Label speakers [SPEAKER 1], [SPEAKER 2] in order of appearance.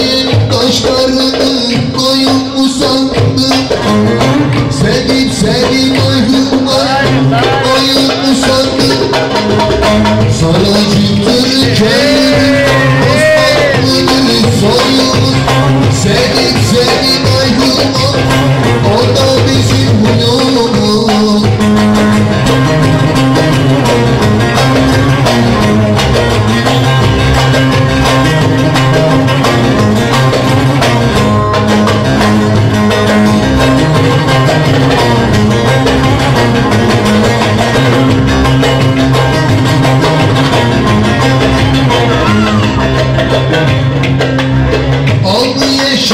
[SPEAKER 1] Sevip kaşlarını koyup Sevip sevip